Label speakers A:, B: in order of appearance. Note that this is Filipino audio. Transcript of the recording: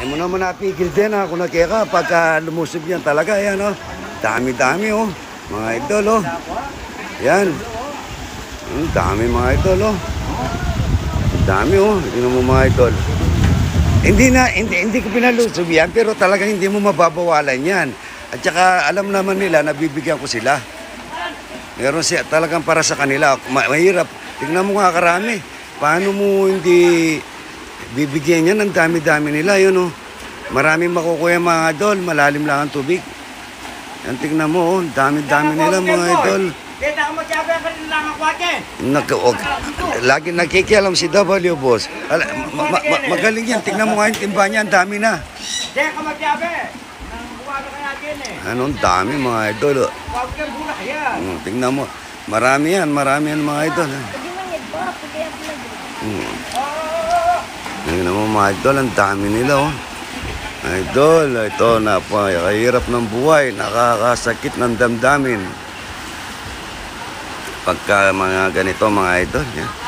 A: Ay mo naman napigil din ha, kung nakika, pagka lumusog yan talaga, yan oh. Dami-dami oh, mga idol oh. Yan. Ang dami mga idol oh. Dami oh, tingnan mo mga idol. Hindi na, hindi, hindi ko pinalusog yan, pero talagang hindi mo mababawalan yan. At saka alam naman nila, nabibigyan ko sila. Meron siya talagang para sa kanila. Ma- mahirap. Tingnan mo nga karami. Paano mo hindi bibigyan yan? Ang dami-dami nila. Yun oh. Maraming makukuha mga idol. Malalim lang ang tubig. Yan tingnan mo oh. Dami-dami nila mga idol. Nak og, lagi nakikialam si W boss. Ala, ma- ma- ma- magaling yan. Tingnan mo nga yung timba niya. Ang dami na.
B: Diyan ka din eh.
A: Anong dami mga idol. oh.
B: Huwag kang bulak yan.
A: Mm, tingnan mo. Marami yan. Marami yan mga idol. ah.
C: Pwede mangit ba? Pwede ako nag
A: Mm. Tingnan mo mga idol, ang dami nila oh. Idol, ito napakahirap ng buhay, nakakasakit ng damdamin. Pagka mga ganito mga idol, yan.